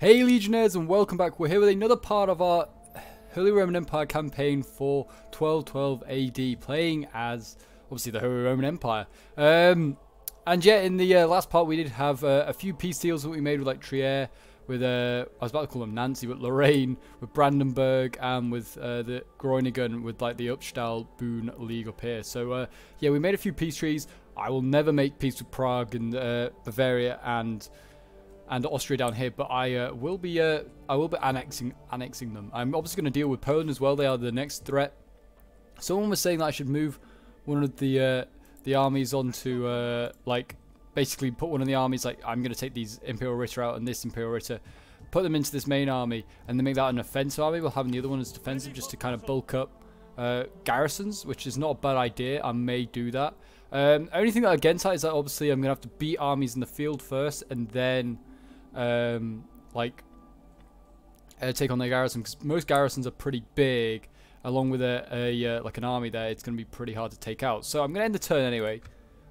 Hey Legionnaires and welcome back. We're here with another part of our Holy Roman Empire campaign for 1212 AD, playing as obviously the Holy Roman Empire. Um, and yeah, in the uh, last part we did have uh, a few peace deals that we made with like Trier, with uh, I was about to call them Nancy, but Lorraine, with Brandenburg, and with uh, the Groningen, with like the Upstal Boon League up here. So uh, yeah, we made a few peace trees. I will never make peace with Prague and uh, Bavaria and and Austria down here, but I uh, will be uh, I will be annexing annexing them. I'm obviously going to deal with Poland as well. They are the next threat. Someone was saying that I should move one of the uh, the armies onto uh, like basically put one of the armies like I'm going to take these Imperial Ritter out and this Imperial Ritter, put them into this main army, and then make that an offensive army. We'll have the other one as defensive just to kind of bulk up uh, garrisons, which is not a bad idea. I may do that. Um, only thing that against that is that obviously I'm going to have to beat armies in the field first and then um, like uh, take on their garrison because most garrisons are pretty big. Along with a, a uh, like an army there, it's going to be pretty hard to take out. So I'm going to end the turn anyway.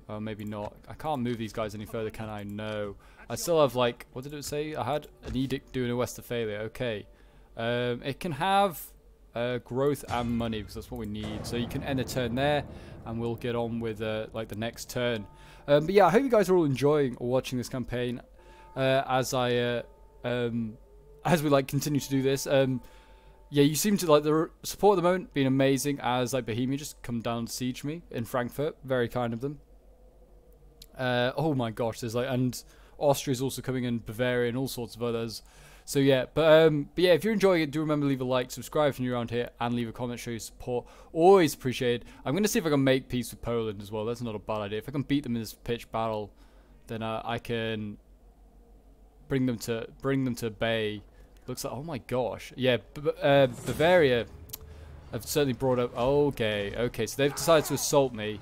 Well, maybe not. I can't move these guys any further, can I? No. I still have like what did it say? I had an edict doing a west of Westphalia. Okay. Um, it can have uh, growth and money because that's what we need. So you can end the turn there, and we'll get on with uh, like the next turn. Um, but yeah, I hope you guys are all enjoying or watching this campaign uh, as I uh, um, as we like continue to do this. Um, yeah, you seem to like the support at the moment being amazing as like Bohemia just come down to siege me in Frankfurt. Very kind of them. Uh, oh my gosh, there's like and Austria is also coming in, Bavaria and all sorts of others. So yeah, but um, but yeah, if you're enjoying it, do remember leave a like, subscribe if you're around here, and leave a comment, show your support. Always appreciated. I'm gonna see if I can make peace with Poland as well. That's not a bad idea. If I can beat them in this pitch battle, then uh, I can bring them to bring them to bay. Looks like oh my gosh, yeah, uh, Bavaria have certainly brought up. Okay, okay, so they've decided to assault me.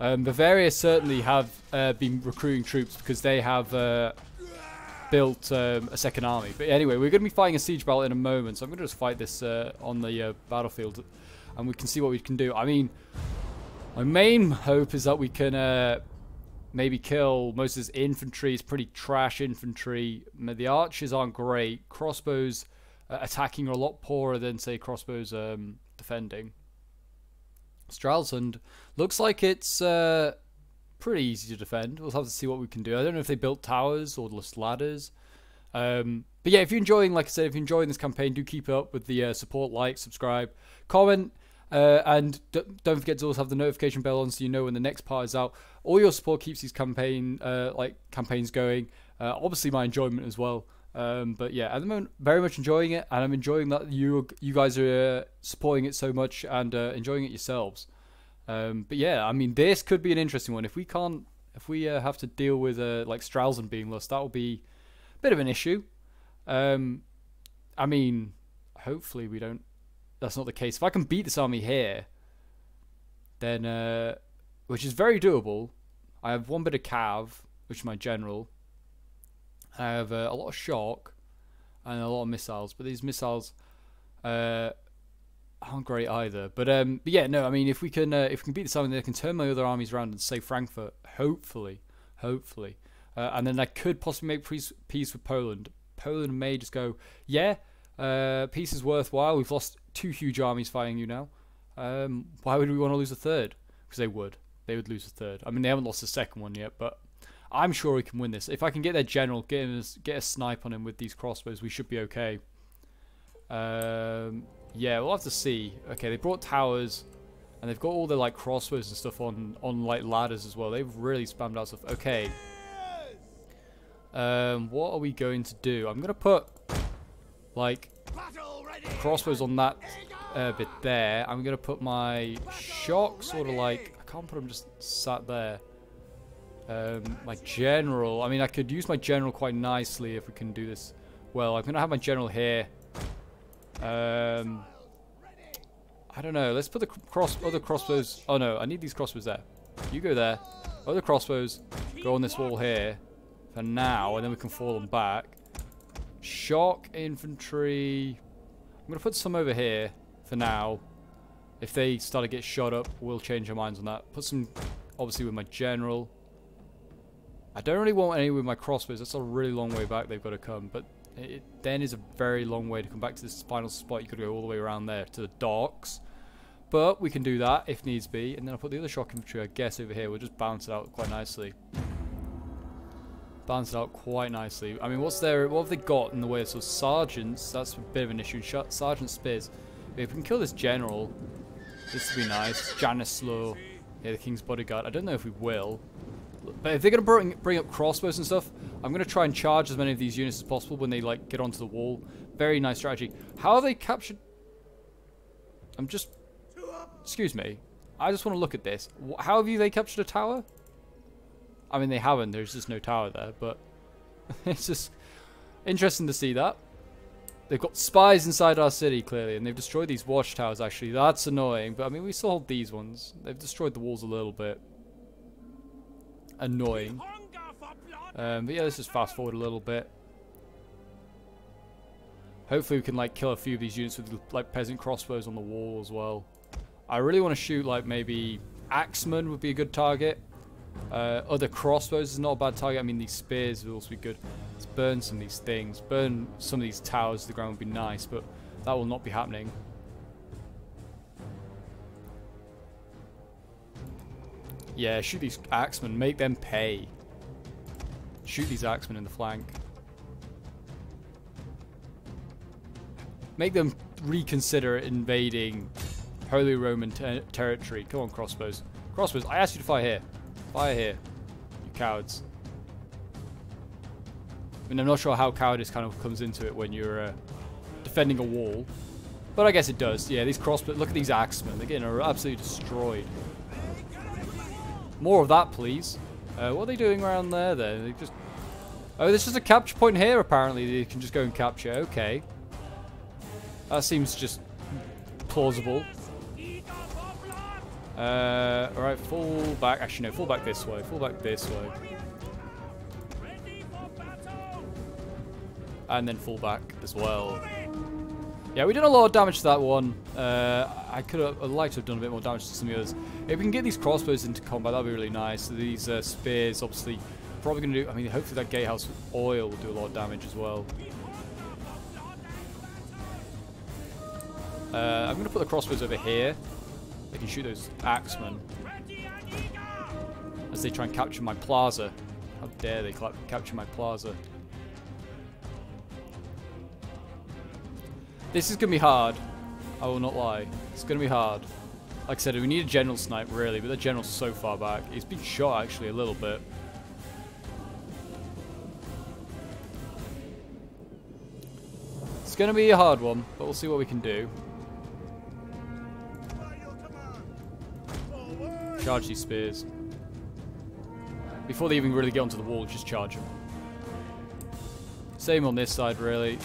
Um, Bavaria certainly have uh, been recruiting troops because they have uh, built um, a second army. But anyway, we're going to be fighting a siege battle in a moment, so I'm going to just fight this uh, on the uh, battlefield, and we can see what we can do. I mean, my main hope is that we can uh, maybe kill most of his infantry. is pretty trash infantry. The archers aren't great. Crossbows uh, attacking are a lot poorer than, say, crossbows um, defending. Stralsund looks like it's uh, pretty easy to defend. We'll have to see what we can do. I don't know if they built towers or just ladders. Um, but yeah, if you're enjoying, like I said, if you're enjoying this campaign, do keep up with the uh, support, like, subscribe, comment. Uh, and don't forget to also have the notification bell on so you know when the next part is out. All your support keeps these campaign uh, like campaigns going. Uh, obviously, my enjoyment as well. Um, but yeah, at the moment, very much enjoying it, and I'm enjoying that you you guys are uh, supporting it so much and uh, enjoying it yourselves. Um, but yeah, I mean, this could be an interesting one. If we can't, if we uh, have to deal with like Stralsund being lost, that will be a bit of an issue. Um, I mean, hopefully we don't that's not the case. If I can beat this army here, then, uh, which is very doable, I have one bit of cav, which is my general. I have uh, a lot of shock and a lot of missiles, but these missiles uh, aren't great either. But um, but yeah, no, I mean, if we can uh, if we can beat this army, then I can turn my other armies around and save Frankfurt. Hopefully, hopefully, uh, and then I could possibly make peace, peace with Poland. Poland may just go, yeah, uh, peace is worthwhile. We've lost two huge armies fighting you now. Um, why would we want to lose a third? Because they would. They would lose a third. I mean, they haven't lost the second one yet, but I'm sure we can win this. If I can get their general, get, him, get a snipe on him with these crossbows, we should be okay. Um, yeah, we'll have to see. Okay, they brought towers, and they've got all their like crossbows and stuff on on like ladders as well. They've really spammed out stuff. Okay. Um, what are we going to do? I'm gonna put like crossbows on that uh, bit there. I'm going to put my shock sort of like... I can't put them just sat there. Um, my general... I mean, I could use my general quite nicely if we can do this well. I'm going to have my general here. Um, I don't know. Let's put the cross other crossbows... Oh, no. I need these crossbows there. You go there. Other crossbows go on this wall here for now, and then we can fall them back. Shock infantry... I'm going to put some over here for now. If they start to get shot up, we'll change our minds on that. Put some, obviously, with my general. I don't really want any with my crossbows. That's a really long way back they've got to come. But it then is a very long way to come back to this final spot. You could go all the way around there to the docks. But we can do that if needs be. And then I'll put the other shock infantry, I guess, over here. We'll just balance it out quite nicely. It out quite nicely. I mean, what's there? What have they got in the way of so sergeants? That's a bit of an issue. Sergeant Spears. If we can kill this general, this would be nice. Janislo. Yeah, the King's Bodyguard. I don't know if we will. But if they're going to bring, bring up crossbows and stuff, I'm going to try and charge as many of these units as possible when they like get onto the wall. Very nice strategy. How have they captured... I'm just... Excuse me. I just want to look at this. How have you they captured a tower? I mean, they haven't. There's just no tower there, but it's just interesting to see that. They've got spies inside our city, clearly, and they've destroyed these watchtowers, actually. That's annoying, but I mean, we still hold these ones. They've destroyed the walls a little bit. Annoying. Um, but yeah, let's just fast forward a little bit. Hopefully we can, like, kill a few of these units with, like, peasant crossbows on the wall as well. I really want to shoot, like, maybe Axemen would be a good target. Uh, other crossbows is not a bad target. I mean, these spears will also be good. Let's burn some of these things. Burn some of these towers to the ground would be nice, but that will not be happening. Yeah, shoot these axemen. Make them pay. Shoot these axemen in the flank. Make them reconsider invading Holy Roman ter territory. Come on, crossbows. Crossbows, I asked you to fire here. Fire here. You cowards. I mean, I'm not sure how cowardice kind of comes into it when you're uh, defending a wall. But I guess it does. Yeah, these crossbows. Look at these axemen. They're getting absolutely destroyed. More of that, please. Uh, what are they doing around there, then? They just... Oh, there's just a capture point here, apparently. You can just go and capture. Okay. That seems just plausible. Uh, alright, fall back. Actually, no, fall back this way. Fall back this way. And then fall back as well. Yeah, we did a lot of damage to that one. Uh, I could have I'd like to have done a bit more damage to some of the others. If we can get these crossbows into combat, that'd be really nice. These uh, spears, obviously, probably going to do... I mean, hopefully that gatehouse oil will do a lot of damage as well. Uh, I'm going to put the crossbows over here. They can shoot those axemen. As they try and capture my plaza. How dare they capture my plaza. This is going to be hard. I will not lie. It's going to be hard. Like I said, we need a general snipe, really, but the general's so far back. He's been shot, actually, a little bit. It's going to be a hard one, but we'll see what we can do. Charge these spears. Before they even really get onto the wall, just charge them. Same on this side, really.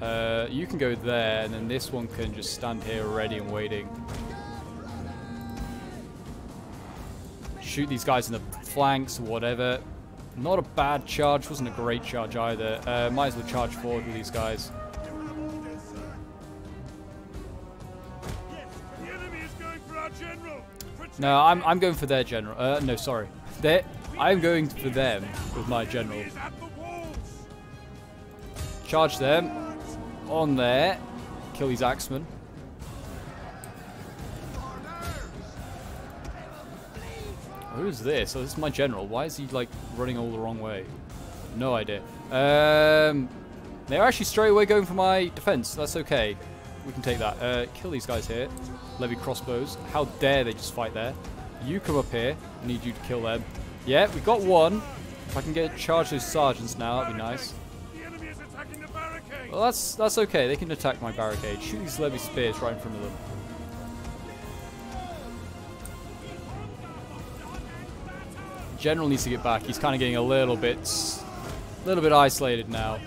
Uh, you can go there, and then this one can just stand here ready and waiting. Shoot these guys in the flanks or whatever. Not a bad charge, wasn't a great charge either. Uh, might as well charge forward with these guys. No, I'm, I'm going for their general. Uh, no, sorry. they I'm going for them with my general. Charge them on there. Kill these axemen. Who's this? Oh, this is my general. Why is he, like, running all the wrong way? No idea. Um, they're actually straight away going for my defense. That's okay. We can take that. Uh, kill these guys here. Levy crossbows. How dare they just fight there. You come up here. I need you to kill them. Yeah, we got one. If I can get charge those sergeants now, that'd be nice. Well, that's that's okay. They can attack my barricade. Shoot these levy spears right in front of them. General needs to get back. He's kind of getting a little bit, a little bit isolated now.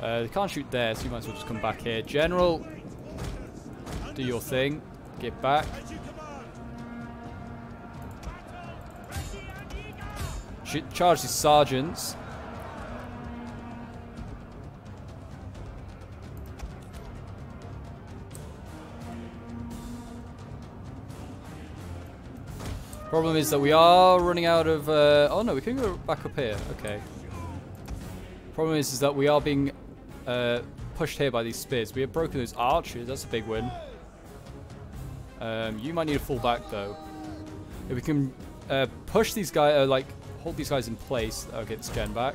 Uh, they can't shoot there, so you might as well just come back here. General, do your thing. Get back. charge these sergeants. Problem is that we are running out of... Uh, oh no, we can go back up here. Okay. Problem is, is that we are being uh, pushed here by these spears. We have broken those archers. That's a big win. Um, you might need a full back though. If we can uh, push these guys, uh, like hold these guys in place, I'll get this gen back.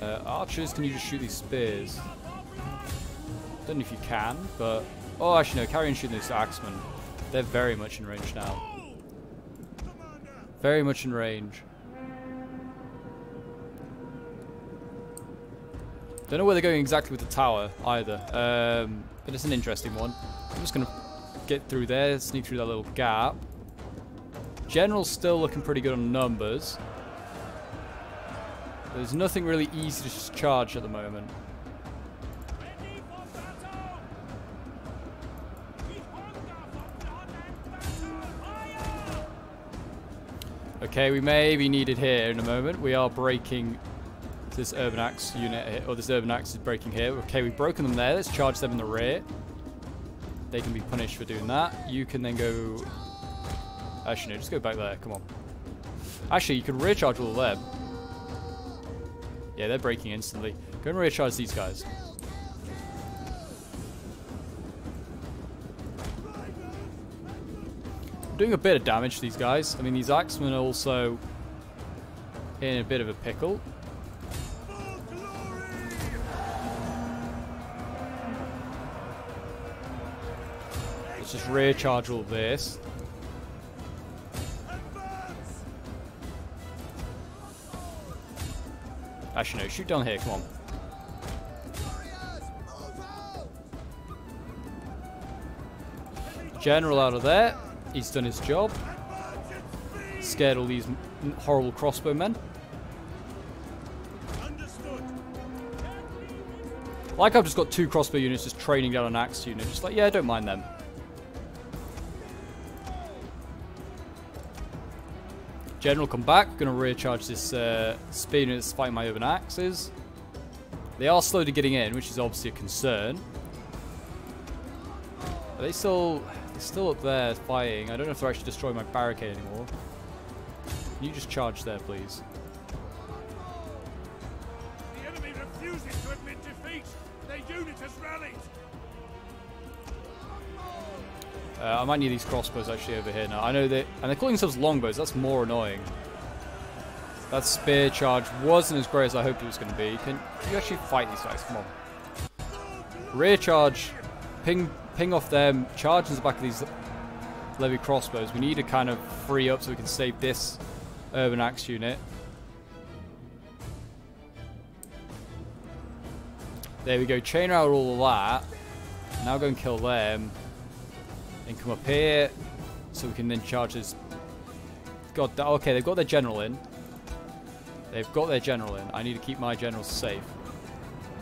Uh, archers, can you just shoot these spears? Don't know if you can, but oh, actually no. Carry on shooting those axemen. They're very much in range now. Very much in range. Don't know where they're going exactly with the tower either, um, but it's an interesting one. I'm just going to get through there, sneak through that little gap. General's still looking pretty good on numbers. There's nothing really easy to charge at the moment. Okay, we may be needed here in a moment. We are breaking this urban axe unit or this urban axe is breaking here. Okay, we've broken them there. Let's charge them in the rear. They can be punished for doing that. You can then go... Actually, no, just go back there. Come on. Actually, you can rear charge all of them. Yeah, they're breaking instantly. Go and rear charge these guys. doing a bit of damage to these guys. I mean, these axemen are also in a bit of a pickle. Just rear charge all this. Actually, no, shoot down here, come on. General out of there. He's done his job. Scared all these horrible crossbowmen. Like I've just got two crossbow units just training down an axe unit. Just like, yeah, I don't mind them. General come back. Gonna rear charge this uh, spear unit that's fighting my urban axes. They are slow to getting in, which is obviously a concern. Are they still... They're still up there fighting. I don't know if they're actually destroying my barricade anymore. Can you just charge there, please? Uh, I might need these crossbows actually over here now. I know they and they're calling themselves longbows. That's more annoying. That spear charge wasn't as great as I hoped it was going to be. Can, can you actually fight these guys? Come on. Rear charge. Ping ping off them, charge into the back of these levy crossbows. We need to kind of free up so we can save this urban axe unit. There we go, chain out all of that. Now go and kill them. And come up here so we can then charge this. God, that, okay, they've got their general in. They've got their general in. I need to keep my generals safe.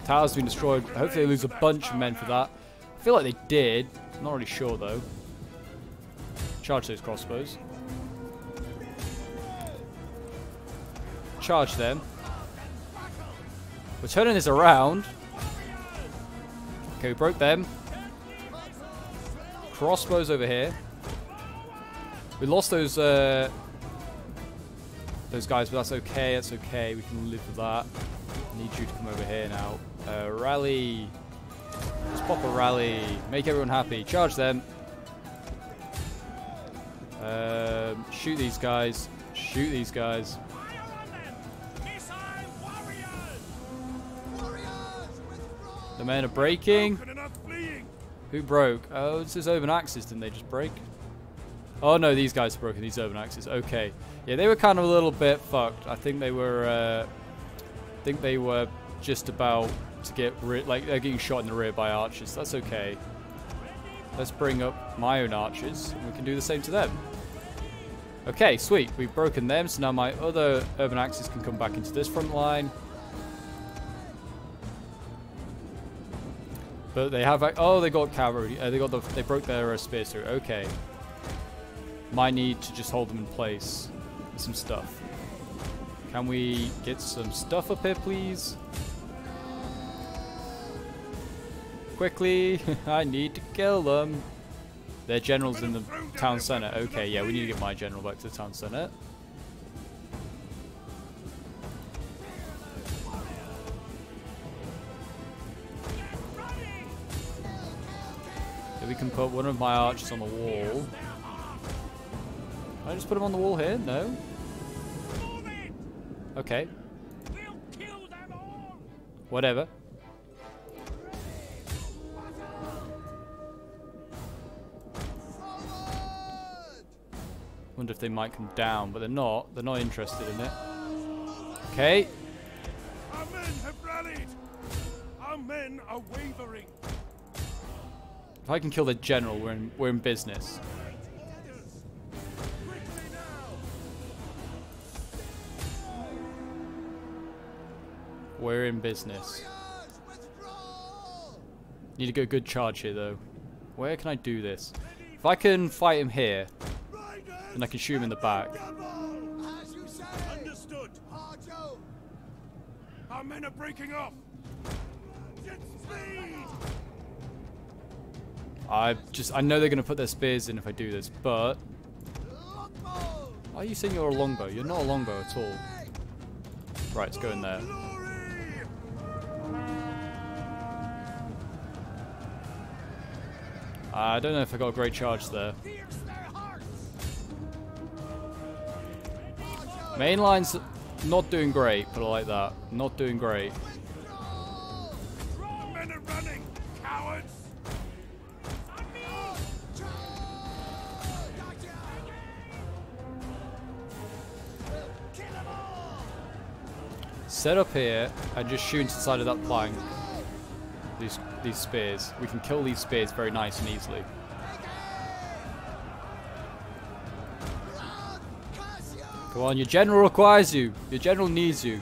Tower's been destroyed. Hopefully they lose a bunch of men for that. I feel like they did. Not really sure though. Charge those crossbows. Charge them. We're turning this around. Okay, we broke them. Crossbows over here. We lost those uh, those guys, but that's okay. That's okay. We can live with that. Need you to come over here now. Uh, rally. Let's pop a rally. Make everyone happy. Charge them. Um, shoot these guys. Shoot these guys. The men are breaking. Who broke? Oh, it's his urban axes. Didn't they just break? Oh no, these guys are broken. These urban axes. Okay. Yeah, they were kind of a little bit fucked. I think they were. Uh, I think they were just about to get like they're getting shot in the rear by archers. That's okay. Let's bring up my own archers, and we can do the same to them. Okay, sweet. We've broken them, so now my other urban axes can come back into this front line. But they have, oh, they got cavalry. Uh, they got the, they broke their uh, spears through. Okay. Might need to just hold them in place. Some stuff. Can we get some stuff up here, please? Quickly, I need to kill them. Their general's in the town centre. Okay, yeah, we need to get my general back to the town centre. Can put one of my archers on the wall. Can I just put him on the wall here? No? Okay, whatever. Wonder if they might come down, but they're not. They're not interested in it. Okay, Our men have rallied! Our men are wavering! If I can kill the general, we're in we're in business. We're in business. Need to get a good charge here, though. Where can I do this? If I can fight him here, then I can shoot him in the back. Our men are breaking off! I just I know they're gonna put their spears in if I do this, but are you saying you're a longbow? You're not a longbow at all. Right, let's go in there. I don't know if I got a great charge there. Pierce their hearts! Main line's not doing great, put it like that. Not doing great. Set up here and just shoot into the side of that plank. These these spears. We can kill these spears very nice and easily. Come on, your general requires you. Your general needs you.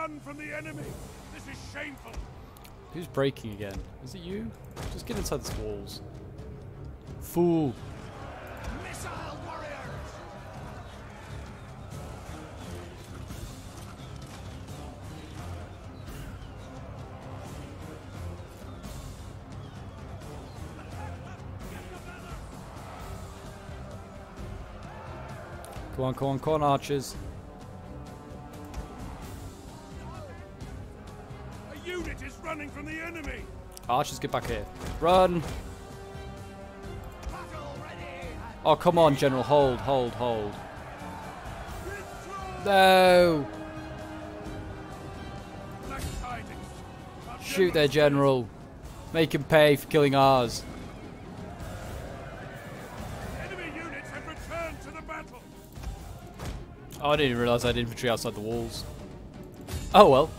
Run from the enemy! This is shameful! Who's breaking again? Is it you? Just get inside these walls. Fool. Missile warriors! Come on, come on, come on, archers. Oh, Archers, get back here. Run! Oh, come on, General. Hold, hold, hold. No! Black tidings! Our Shoot their general. Make him pay for killing ours. Enemy units have returned to the battle! Oh, I didn't even realise I had infantry outside the walls. Oh well.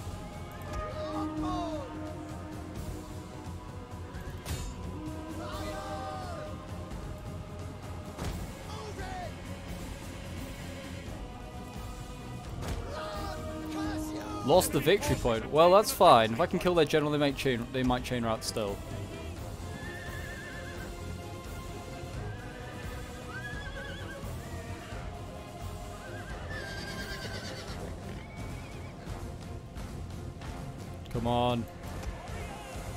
Lost the victory point. Well, that's fine. If I can kill their general, they might chain. They might chain route still. Come on.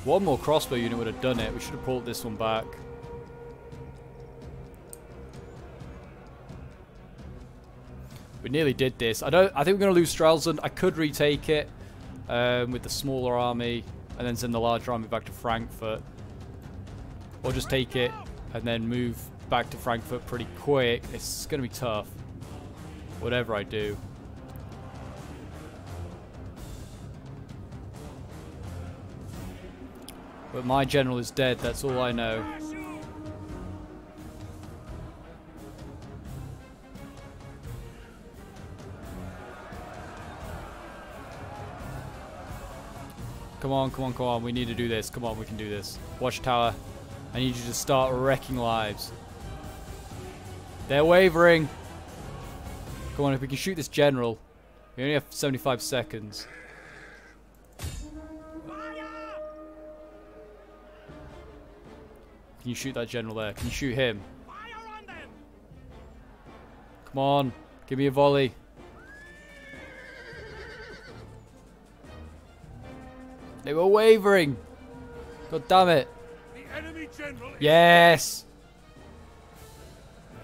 One more crossbow unit would have done it. We should have pulled this one back. Nearly did this. I don't. I think we're going to lose Stralsund. I could retake it um, with the smaller army and then send the larger army back to Frankfurt, or just take it and then move back to Frankfurt pretty quick. It's going to be tough. Whatever I do. But my general is dead. That's all I know. Come on, come on, come on. We need to do this. Come on, we can do this. Watchtower, I need you to start wrecking lives. They're wavering. Come on, if we can shoot this general. We only have 75 seconds. Can you shoot that general there? Can you shoot him? Come on. Give me a volley. They were wavering. God damn it. Yes.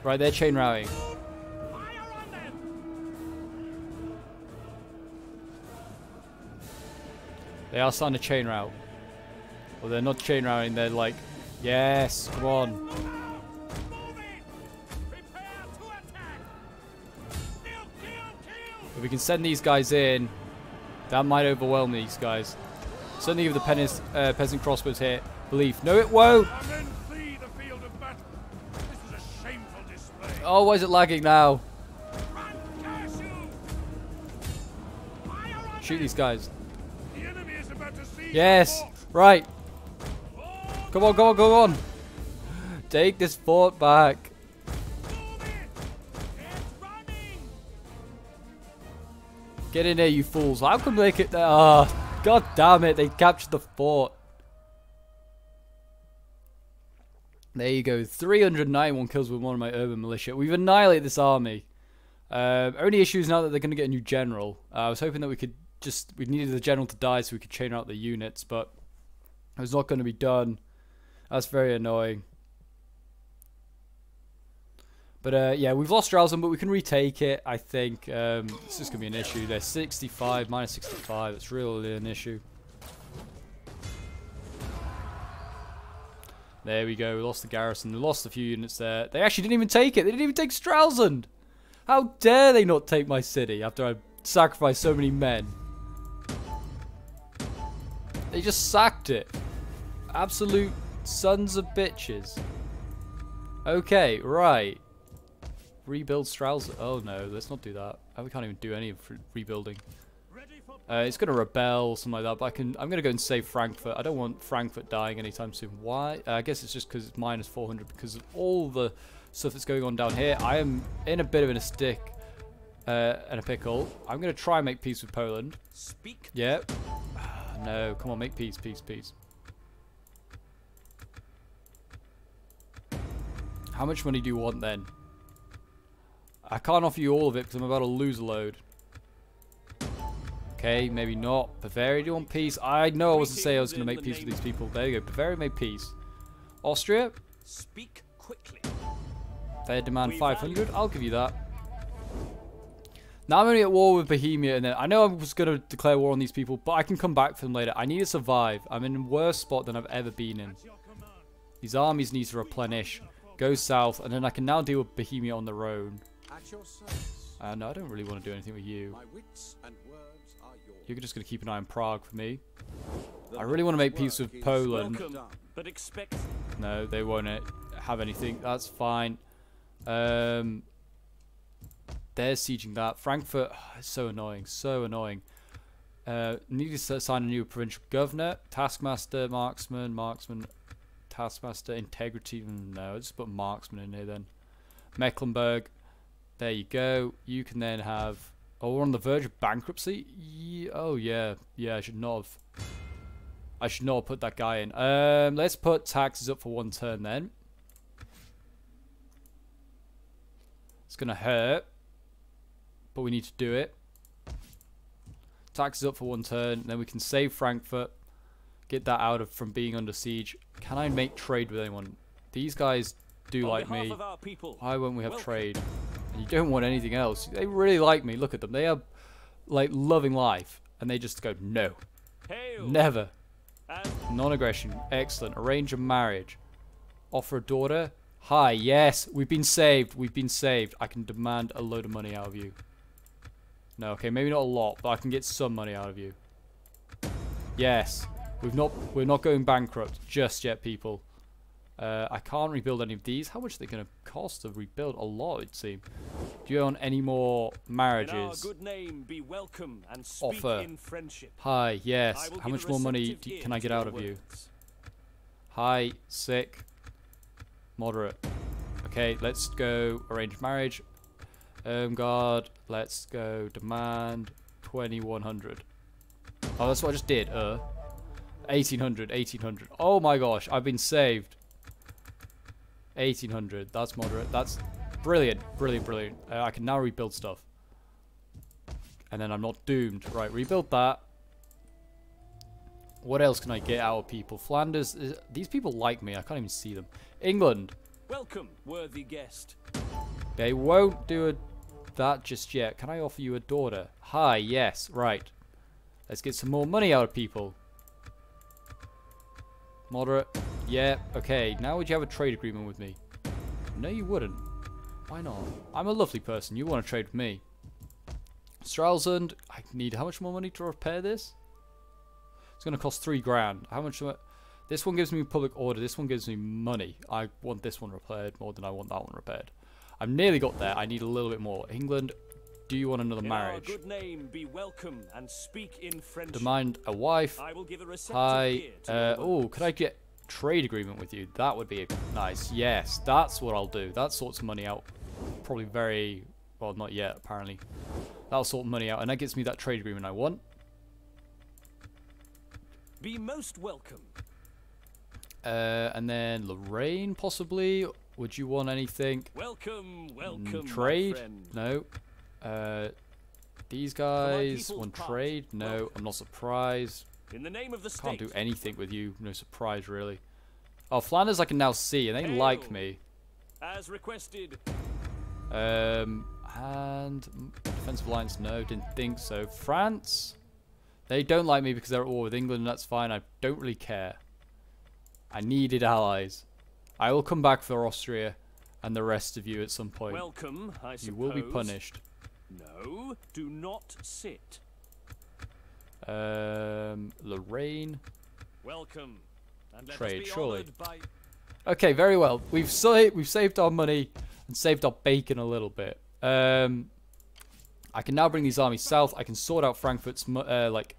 Right, they're chain rallying. They are starting to chain route. Well, they're not chain routing. They're like, yes, come on. If we can send these guys in, that might overwhelm these guys. Certainly give the peasant, uh, peasant crossbows here belief. No, it won't. Our men flee the field of battle. This is a shameful display. Oh, why is it lagging now? Run, curse you! Fire on Shoot these guys. The enemy is about to seize Yes. Right. Come on, come on, come on. Take this fort back. move it. It's running. Get in there, you fools. How come they get there? Ah, god damn it. They captured the fort. There you go. 391 kills with one of my urban militia. We've annihilated this army. Um, only issue is now that they're going to get a new general. Uh, I was hoping that we could just... We needed the general to die so we could chain out the units, but... It was not going to be done. That's very annoying. But uh, yeah, we've lost Stralsund, but we can retake it, I think. Um, it's just going to be an issue. They're 65, minus 65. It's really an issue. There we go. We lost the garrison. We lost a few units there. They actually didn't even take it. They didn't even take Stralsund. How dare they not take my city after I sacrificed so many men? They just sacked it. Absolute sons of bitches. Okay, right. Rebuild Stralsund. Oh no, let's not do that. Uh, We can't even do any rebuilding. Uh, it's gonna rebel, something like that. But I can. I'm gonna go and save Frankfurt. I don't want Frankfurt dying anytime soon. Why? Uh, I guess it's just because it's minus 400 because of all the stuff that's going on down here. I am in a bit of a stick uh, and a pickle. I'm gonna try and make peace with Poland. Speak. Yep. no, come on, make peace, peace, peace. How much money do you want then? I can't offer you all of it because I'm about to lose a load. Okay, maybe not. Bavaria, do you want peace? I know I wasn't saying I was going to make peace with these people. There you go. Bavaria made peace. Austria, Speak quickly. they demand 500. I'll give you that. Now I'm only at war with Bohemia, and then I know I was going to declare war on these people, but I can come back for them later. I need to survive. I'm in a worse spot than I've ever been in. These armies need to replenish, go south, and then I can now deal with Bohemia on their own. At your service. Uh, no, I don't really want to do anything with you. My wits and words are yours. You're just going to keep an eye on Prague for me. The I really want to make peace with Poland. Welcome, but expect No, they won't have anything. That's fine. Um, they're sieging that. Frankfurt, it's so annoying, so annoying. Uh, need to sign a new provincial governor. Taskmaster, marksman, marksman, taskmaster, integrity. mm, No, just put marksman in here then. Mecklenburg. There you go. You can then have. Oh, we're on the verge of bankruptcy. Oh yeah, yeah. I should not have. I should not have put that guy in. Um, let's put taxes up for one turn then. It's gonna hurt, but we need to do it. Taxes up for one turn, then we can save Frankfurt, get that out of from being under siege. Can I make trade with anyone? These guys do on like me. people. Why won't we have Welcome. trade? You don't want anything else. They really like me. Look at them. They are like loving life, and they just go no, Hail. never. Non-aggression. Excellent. Arrange a marriage. Offer a daughter. Hi. Yes. We've been saved. We've been saved. I can demand a load of money out of you. No. Okay. Maybe not a lot, but I can get some money out of you. Yes. We've not. We're not going bankrupt just yet, people. Uh, I can't rebuild any of these. How much are they going to cost to rebuild? A lot, it seems. Do you want any more marriages? good name, be welcome and speak Offer. in friendship. Hi, yes. How much more money do, can I get out of you? Hi, sick, moderate. Okay, let's go arranged marriage. Um, guard, let's go demand 2100. Oh, that's what I just did. Uh, 1800, 1800. Oh my gosh, I've been saved. 1800. That's moderate. That's brilliant, brilliant, brilliant. Uh, I can now rebuild stuff. And then I'm not doomed. Right, rebuild that. What else can I get out of people? Flanders, is, these people like me. I can't even see them. England, Welcome, worthy guest. they won't do a, that just yet. Can I offer you a daughter? Hi, yes, right. Let's get some more money out of people. Moderate, yeah, okay. Now would you have a trade agreement with me? No, you wouldn't. Why not? I'm a lovely person. You want to trade with me. Stralsund, I need how much more money to repair this? It's going to cost three grand. How much? This one gives me public order. This one gives me money. I want this one repaired more than I want that one repaired. I've nearly got there. I need a little bit more. England, do you want another In marriage? our good name, be welcome and speak in friendship. Demand a wife. I will give a Hi. Uh, oh, could I get trade agreement with you? That would be nice. Yes, that's what I'll do. That sorts money out. Probably very well, not yet apparently. That'll sort money out, and that gets me that trade agreement I want. Be most welcome. Uh, and then Lorraine, possibly. Would you want anything? Welcome, welcome, trade? No. Uh, these guys want trade? No. I'm not surprised. In the name of the Can't do anything with you. No surprise, really. Oh, Flanders I can now see, and they like me. As requested. Um, and defensive alliance, no, didn't think so. France, they don't like me because they're at war with England, and that's fine. I don't really care. I needed allies. I will come back for Austria and the rest of you at some point. Welcome, I suppose. you will be punished. No, do not sit. Um, Lorraine. Welcome. Trade, surely. by Okay, very well. We've sa- we've saved our money and saved our bacon a little bit. Um, I can now bring these armies south. I can sort out Frankfurt's uh, like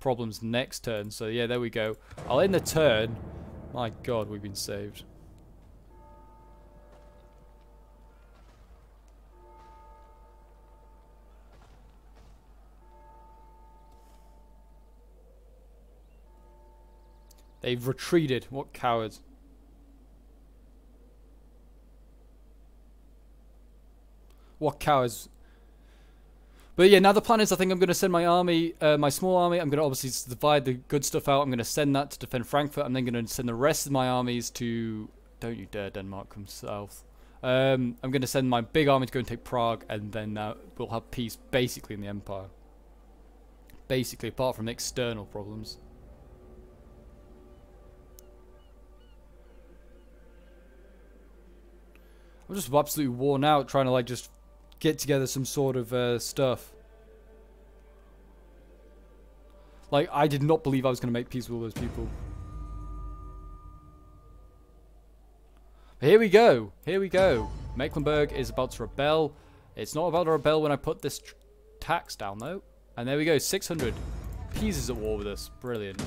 problems next turn. So yeah, there we go. I'll end the turn. My God, we've been saved. They've retreated. What cowards. What cowards. But yeah, now the plan is I think I'm going to send my army, uh, my small army, I'm going to obviously divide the good stuff out. I'm going to send that to defend Frankfurt. I'm then going to send the rest of my armies to... Don't you dare, Denmark, come south. Um, I'm going to send my big army to go and take Prague, and then uh, we'll have peace basically in the Empire. Basically, apart from external problems. I'm just absolutely worn out trying to like just get together some sort of uh, stuff. Like I did not believe I was going to make peace with all those people. But here we go. Here we go. Mecklenburg is about to rebel. It's not about to rebel when I put this tax down though. And there we go. 600. Pisa is at war with us. Brilliant.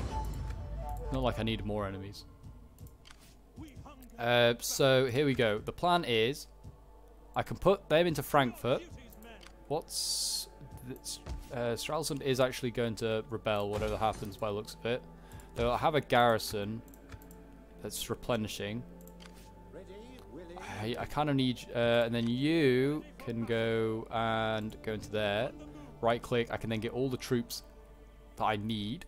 Not like I need more enemies. Uh, so here we go. The plan is, I can put them into Frankfurt. What's? Uh, Stralsund is actually going to rebel, whatever happens by looks of it. They'll have a garrison that's replenishing. I, I kind of need, uh, and then you can go and go into there. Right click. I can then get all the troops that I need.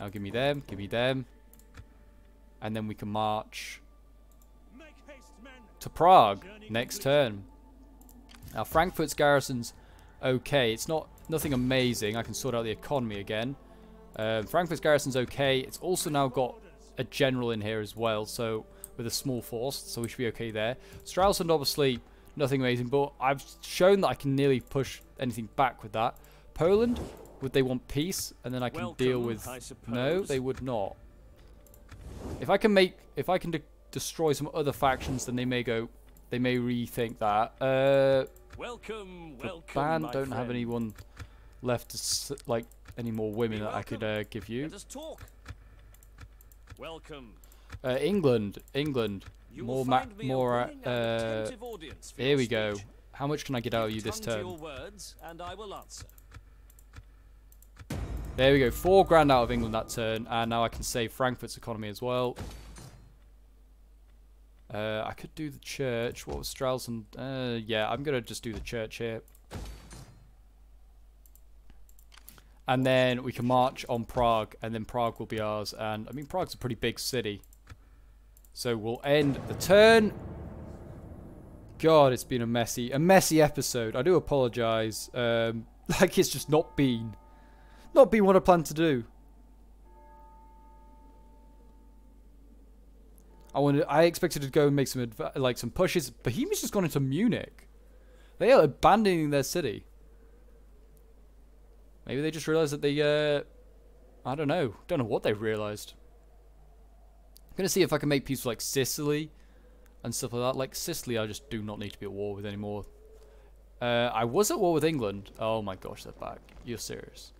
Now give me them. Give me them. And then we can march Make haste, men. to Prague next turn. Now Frankfurt's garrison's okay. It's not nothing amazing. I can sort out the economy again. Um, Frankfurt's garrison's okay. It's also now got a general in here as well, so with a small force, so we should be okay there. Stralsund obviously nothing amazing, but I've shown that I can nearly push anything back with that. Poland, would they want peace, and then I can deal with? No, they would not. If I can make, if I can de- destroy some other factions, then they may go, they may rethink that. Uh, Welcome, the welcome, band don't have anyone left to s- like any more women Be that I could uh, give you. Let us talk. Welcome. Uh, England, England, You more ma- find me a more. Uh, willing and attentive audience here we go. How much can I get out of you this turn? There we go, four grand out of England that turn, and now I can save Frankfurt's economy as well. Uh, I could do the church. What was Stralsund? Uh, yeah, I'm gonna just do the church here. And then we can march on Prague, and then Prague will be ours. And I mean, Prague's a pretty big city, so we'll end the turn. God, it's been a messy, a messy episode. I do apologise. Um, like it's just not been not been what I planned to do. I wanted, I expected to go and make some like some pushes. Bohemia's just gone into Munich. They are abandoning their city. Maybe they just realized that they, uh, I don't know, don't know what they realized. I'm gonna see if I can make peace with like Sicily and stuff like that. Like Sicily, I just do not need to be at war with anymore. Uh, I was at war with England. Oh my gosh, they're back. You're serious.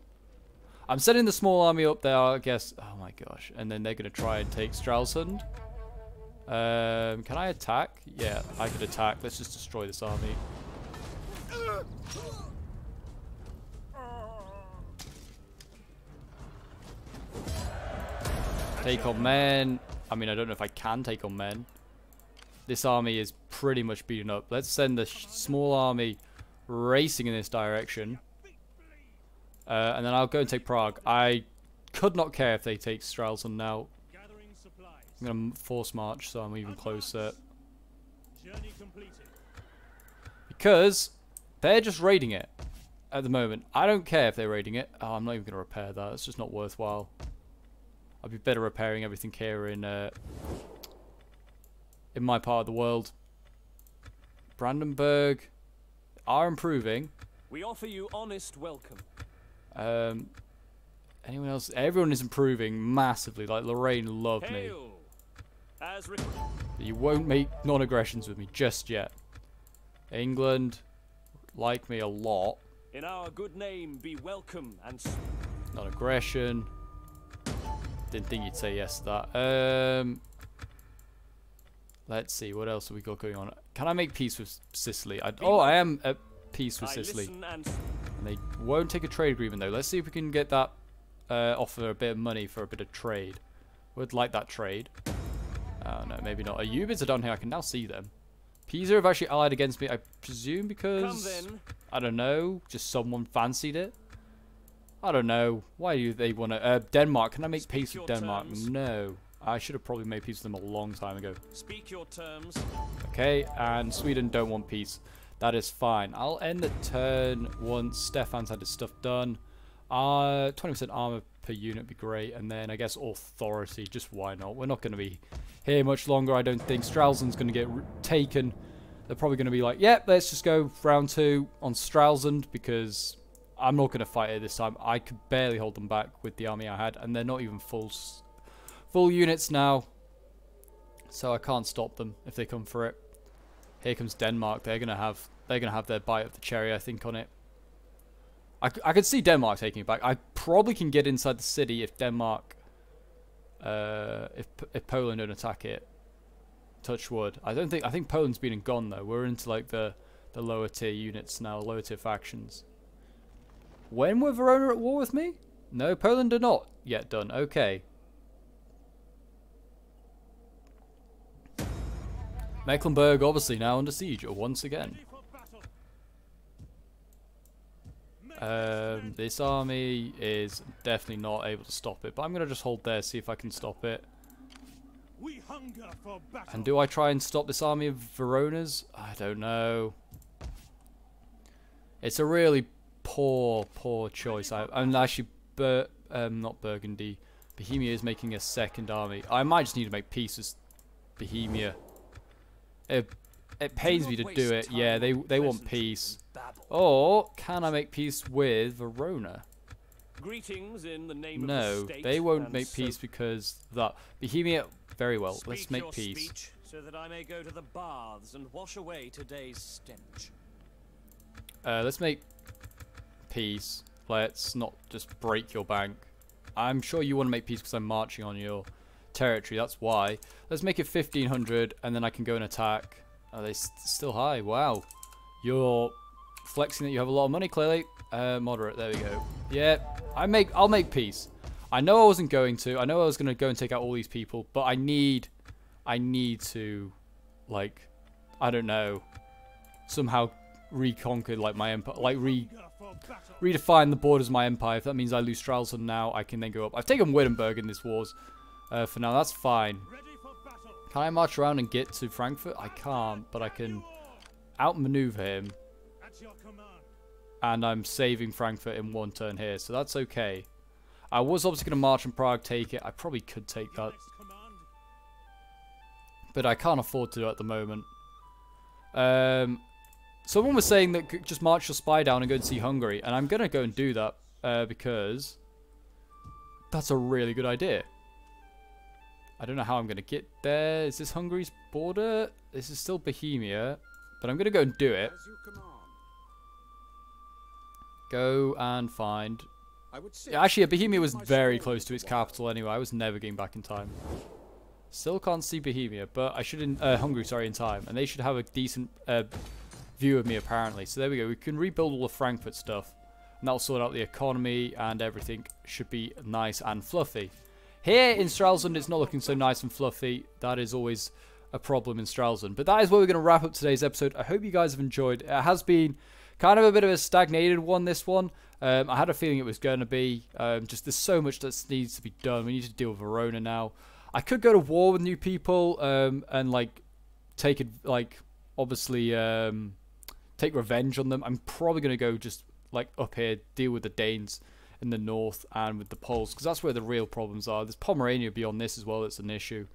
I'm sending the small army up there, I guess. Oh my gosh. And then they're going to try and take Stralsund. Um, can I attack? Yeah, I could attack. Let's just destroy this army. Take on men. I mean, I don't know if I can take on men. This army is pretty much beaten up. Let's send the small army racing in this direction. Uh, and then I'll go and take Prague. I could not care if they take Stralsund now. I'm going to force march, so I'm even closer. Because they're just raiding it at the moment. I don't care if they're raiding it. Oh, I'm not even going to repair that. It's just not worthwhile. I'd be better repairing everything here in uh, in my part of the world. Brandenburg are improving. We offer you honest welcome. Um, anyone else? Everyone is improving massively. Like Lorraine loved me. Hail. You won't make non-aggressions with me just yet. England like me a lot. in our good name, be welcome and Non-aggression. Didn't think you'd say yes to that. Um, let's see, what else have we got going on? Can I make peace with Sicily? I, oh, I am at peace with I Sicily. And they won't take a trade agreement though. Let's see if we can get that uh, offer a bit of money for a bit of trade. Would like that trade. Oh no, maybe not. Ayyubids are down here. I can now see them. Pisa have actually allied against me, I presume because then. I don't know, just someone fancied it. I don't know. Why do they want to? Uh, Denmark. Can I make Speak peace with Denmark? terms. No. I should have probably made peace with them a long time ago. Speak your terms. Okay, and Sweden don't want peace. That is fine. I'll end the turn once Stefan's had his stuff done. Uh, 20% armor per unit would be great. And then I guess authority. Just why not? We're not going to be here much longer. I don't think Stralsund's going to get taken. They're probably going to be like, yep, let's just go round two on Stralsund because I'm not going to fight it this time. I could barely hold them back with the army I had. And they're not even full, full units now. So I can't stop them if they come for it. Here comes Denmark. They're gonna have they're gonna have their bite of the cherry, I think, on it. I, I could see Denmark taking it back. I probably can get inside the city if Denmark, uh, if if Poland don't attack it. Touch wood. I don't think I think Poland's been and gone though. We're into like the the lower tier units now, lower tier factions. When were Verona at war with me? No, Poland are not yet done. Okay. Mecklenburg obviously now under siege once again. Ready for battle. Um, this army is definitely not able to stop it, but I'm going to just hold there, see if I can stop it. We hunger for battle. And do I try and stop this army of Veronas? I don't know. It's a really poor, poor choice. I, am actually, Bur um, not Burgundy. Bohemia is making a second army. I might just need to make peace with Bohemia. It, it pains me to do it. Yeah, they they want peace. Or can I make peace with Verona? Greetings in the name of No, the state they won't make so- peace because that Bohemia. Very well. Let's make peace. so that I may go to the baths and wash away today's stench. Uh, let's make peace. Let's not just break your bank. I'm sure you want to make peace because I'm marching on your territory. That's why. Let's make it 1500 and then I can go and attack. Are they st still high? Wow. You're flexing that you have a lot of money, clearly. Uh, moderate. There we go. Yeah, I make. I'll make peace. I know I wasn't going to. I know I was going to go and take out all these people, but I need, I need to, like, I don't know, somehow reconquer like my empire, like re redefine the borders of my empire. If that means I lose Stralsund now, I can then go up. I've taken Wittenberg in this wars. Uh, for now, that's fine. Can I march around and get to Frankfurt? I can't, but I can outmaneuver him, and I'm saving Frankfurt in one turn here, so that's okay. I was obviously going to march on Prague, take it. I probably could take that, but I can't afford to at the moment. Um, someone was saying that just march your spy down and go and see Hungary, and I'm going to go and do that uh, because that's a really good idea. I don't know how I'm going to get there. Is this Hungary's border? This is still Bohemia, but I'm going to go and do it. As you command. Go and find. I would say. Yeah, actually, Bohemia was very close to its capital anyway. I was never getting back in time. Still can't see Bohemia, but I should in uh, Hungary, sorry, in time, and they should have a decent uh, view of me apparently. So there we go. We can rebuild all the Frankfurt stuff, and that'll sort out the economy and everything. Should be nice and fluffy. Here in Stralsund, it's not looking so nice and fluffy. That is always a problem in Stralsund. But that is where we're going to wrap up today's episode. I hope you guys have enjoyed. It has been kind of a bit of a stagnated one, this one. Um, I had a feeling it was going to be. Um, just there's so much that needs to be done. We need to deal with Verona now. I could go to war with new people um, and like take it like obviously um, take revenge on them. I'm probably going to go just like up here deal with the Danes in the north and with the Poles because that's where the real problems are. There's Pomerania beyond this as well. That's an issue.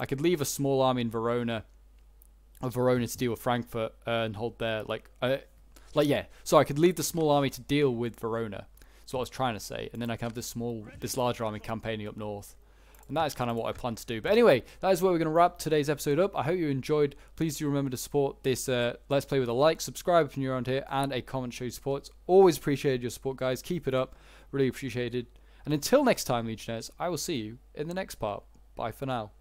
I could leave a small army in Verona, of Verona to deal with Frankfurt uh, and hold there. Like, uh, like yeah. So I could leave the small army to deal with Verona. That's what I was trying to say. And then I can have this small, this larger army campaigning up north. And that is kind of what I plan to do. But anyway, that is where we're going to wrap today's episode up. I hope you enjoyed. Please do remember to support this uh, Let's Play with a like, subscribe if you're around here, and a comment show support. It's always appreciated your support, guys. Keep it up. Really appreciated. And until next time, Legionnaires, I will see you in the next part. Bye for now.